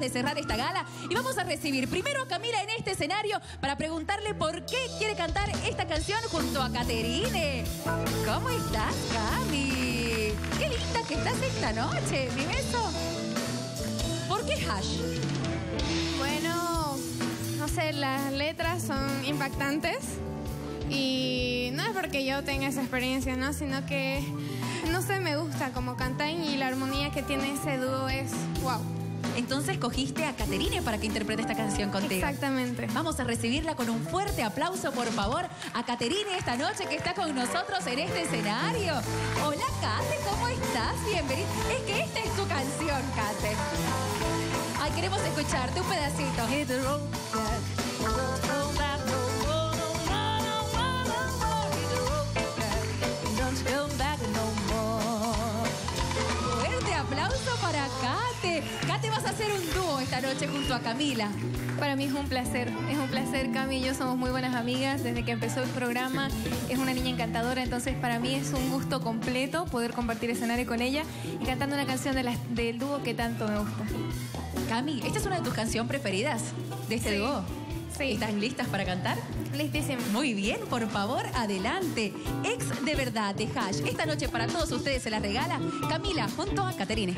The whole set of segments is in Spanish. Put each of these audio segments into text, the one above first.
de cerrar esta gala. Y vamos a recibir primero a Camila en este escenario para preguntarle por qué quiere cantar esta canción junto a Caterine. ¿Cómo estás, Cami? Qué linda que estás esta noche, mi beso. ¿Por qué hash? Bueno, no sé, las letras son impactantes y no es porque yo tenga esa experiencia, ¿no? Sino que, no sé, me gusta como cantan y la armonía que tiene ese dúo es wow. Entonces cogiste a Caterine para que interprete esta canción contigo. Exactamente. Vamos a recibirla con un fuerte aplauso, por favor, a Caterine esta noche que está con nosotros en este escenario. Hola, Cate, ¿cómo estás? Bienvenida. Es que esta es tu canción, Cate. Ay, queremos escucharte un pedacito. Dúo esta noche junto a Camila. Para mí es un placer, es un placer. Cami y yo somos muy buenas amigas desde que empezó el programa. Es una niña encantadora, entonces para mí es un gusto completo poder compartir escenario con ella y cantando una canción de del dúo que tanto me gusta. Cami, ¿esta es una de tus canciones preferidas de este Sí. dúo? Sí. ¿Están listas para cantar? Listísimo. Muy bien, por favor, adelante. Ex de verdad de Hash. Esta noche para todos ustedes se la regala Camila junto a Caterine.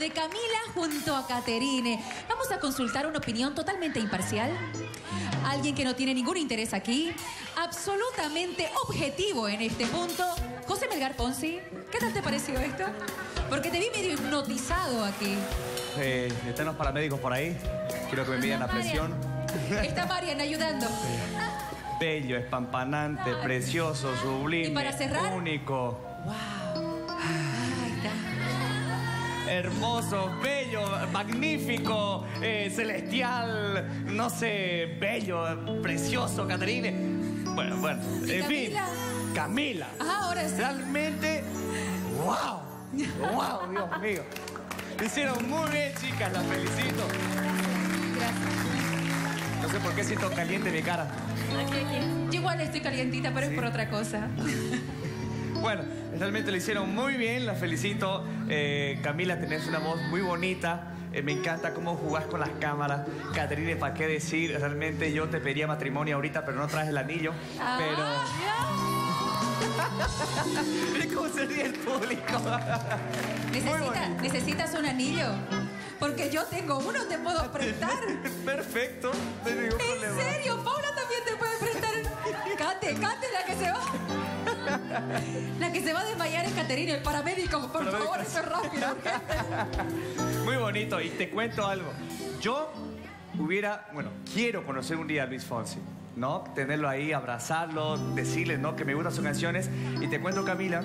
De Camila junto a Caterine. Vamos a consultar una opinión totalmente imparcial. Alguien que no tiene ningún interés aquí. Absolutamente objetivo en este punto. José Melgar Ponzi, ¿qué tal te pareció esto? Porque te vi medio hipnotizado aquí. Eh, están los paramédicos por ahí. Quiero que me midan la presión. Está Marian ayudando. Bello, espampanante, precioso, sublime, ¿Y para cerrar? único, ¡Wow! Hermoso, bello, magnífico, eh, celestial, no sé, bello, precioso, Caterine. Bueno, bueno, ¿Y en fin. Camila? Ah, ahora sí. Realmente, wow, wow, Dios mío. Lo hicieron muy bien, chicas, las felicito. Gracias. No sé por qué siento caliente mi cara. Yo igual estoy calientita, pero es por otra cosa. Bueno, realmente lo hicieron muy bien, las felicito. Eh, Camila, tenés una voz muy bonita. Eh, me encanta cómo jugás con las cámaras. Caterine, ¿para qué decir? Realmente yo te pediría matrimonio ahorita, pero no traes el anillo. Pero. Mira cómo se ríe el público. Necesita-. ¿Necesitas un anillo? Porque yo tengo uno, te puedo prestar. Perfecto, no hay ningún ¿En problema. serio? Paula también te puede prestar. Cate, Cate, la que se va. La que se va a desmayar es Caterina, el paramédico. Por favor, eso es rápido. urgente. Muy bonito. Y te cuento algo. Yo hubiera, bueno, quiero conocer un día a Luis Fonsi, ¿no? Tenerlo ahí, abrazarlo, decirle, ¿no? Que me gustan sus canciones. Y te cuento, Camila,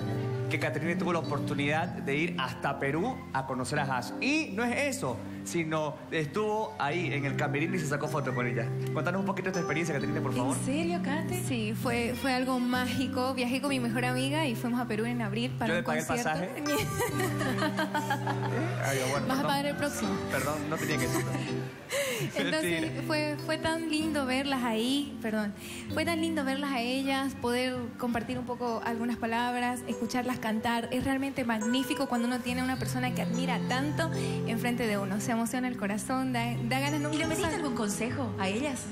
que Caterina tuvo la oportunidad de ir hasta Perú a conocer a Hash. Y no es eso, sino estuvo ahí en el camerino y se sacó foto con ella. Contanos un poquito de tu experiencia, Caterina, por favor. ¿En serio, Cate? Sí, fue, fue algo mágico. Viajé con mi mejor amiga y fuimos a Perú en abril para Yo le un pagué el concierto. pasaje. Ay, bueno, Vas a pagar el próximo. Perdón, no tenía que decirlo. Entonces fue, fue tan lindo verlas ahí, perdón, fue tan lindo verlas a ellas, poder compartir un poco algunas palabras, escucharlas cantar. Es realmente magnífico cuando uno tiene una persona que admira tanto enfrente de uno. Se emociona el corazón, da, da ganas ¿Y le pediste algún consejo a ellas?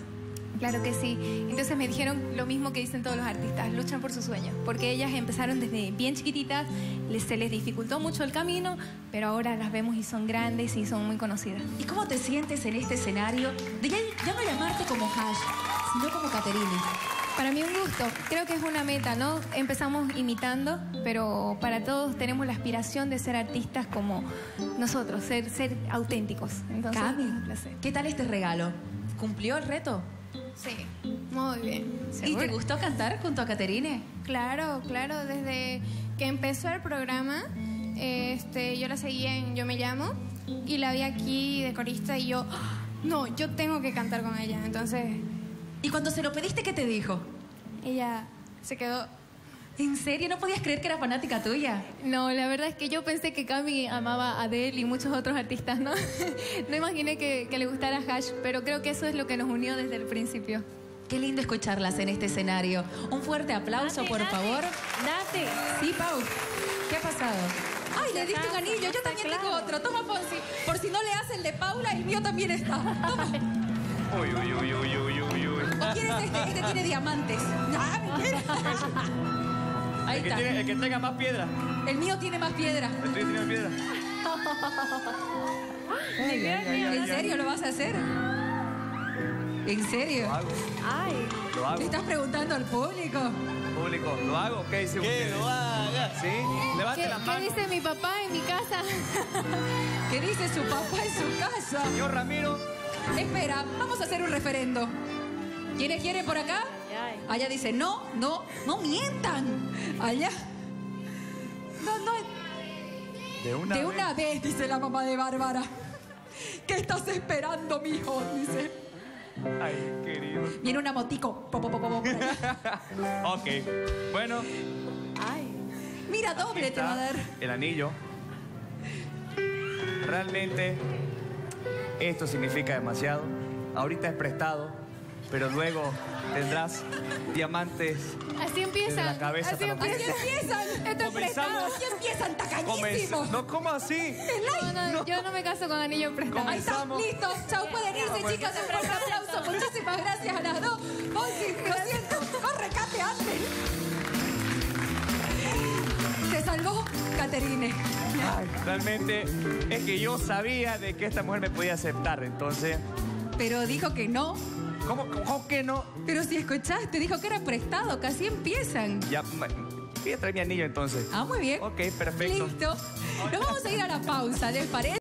Claro que sí. Entonces me dijeron lo mismo que dicen todos los artistas, luchan por sus sueños, porque ellas empezaron desde bien chiquititas, les, se les dificultó mucho el camino, pero ahora las vemos y son grandes y son muy conocidas. ¿Y cómo te sientes en este escenario de ya, ya no llamarte como Hash, sino como Caterine? Para mí un gusto, creo que es una meta, ¿no? Empezamos imitando, pero para todos tenemos la aspiración de ser artistas como nosotros, ser, ser auténticos. Entonces, Cami. ¿qué tal este regalo? ¿Cumplió el reto? Sí, muy bien. ¿Y te gustó cantar junto a Caterine? Claro, claro, desde que empezó el programa, este, yo la seguía en Yo Me Llamo y la vi aquí de corista y yo, ¡ah! no, yo tengo que cantar con ella. Entonces ¿Y cuando se lo pediste, qué te dijo? ella se quedó. ¿En serio? ¿No podías creer que era fanática tuya? No, la verdad es que yo pensé que Cami amaba a Adele y muchos otros artistas, ¿no? no imaginé que, que le gustara Hash, pero creo que eso es lo que nos unió desde el principio. Qué lindo escucharlas en este escenario. Un fuerte aplauso, por favor. Date. Sí, Pau. ¿Qué ha pasado? Ay, le diste un anillo. Yo también tengo otro. Toma, Ponzi. Por si no le hace el de Paula, el mío también está. Toma. Uy, uy, uy, uy, uy, uy, uy. ¿O quieres este? Este tiene diamantes. Ah. Ahí El que, está. tiene- el que tenga más piedra. El mío tiene más piedra. El tuyo tiene más piedra. ¿En serio lo vas a hacer? ¿En serio? Lo hago. Ay. Lo ¿Le hago. estás preguntando al público? Público, ¿lo hago? ¿Qué dice usted? lo haga. ¿Sí? Levante ¿Qué, las qué dice mi papá en mi casa? ¿Qué dice su papá en su casa? Señor Ramiro. Espera, vamos a hacer un referendo. ¿Quiénes quieren por acá? Allá dice, no, no, no mientan. Allá. No, no. De una, De vez. una vez, dice la mamá de Bárbara. ¿Qué estás esperando, mijo? Dice. Ay, querido. Viene una motico. Po, po, po, po, po, por allá. Ok. Bueno, Ay. Mira, doble te va a dar. el anillo. Realmente, esto significa demasiado. Ahorita es prestado, pero luego tendrás diamantes. Así empiezan. Desde la cabeza así hasta los Así empiezan. empiezan. Esto. Comenzamos. Así empiezan, tacañísimos. No, ¿cómo así? No, no, yo no me caso con anillo prestado. Ahí está, Comenzamos. listo. Chau, pueden irse, Vamos. chicas. Un fuerte aplauso. Muchísimas gracias a las dos. Fonsi, lo siento. Corre, Cate, antes. Se salvó Caterine. Ay, realmente es que yo sabía de que esta mujer me podía aceptar, entonces, Pero dijo que no. ¿Cómo, cómo que no? Pero si escuchaste, dijo que era prestado, casi empiezan. Ya, ma- voy a traer mi anillo entonces. Ah, muy bien. Ok, perfecto. Listo. Nos vamos a ir a la pausa, ¿les parece?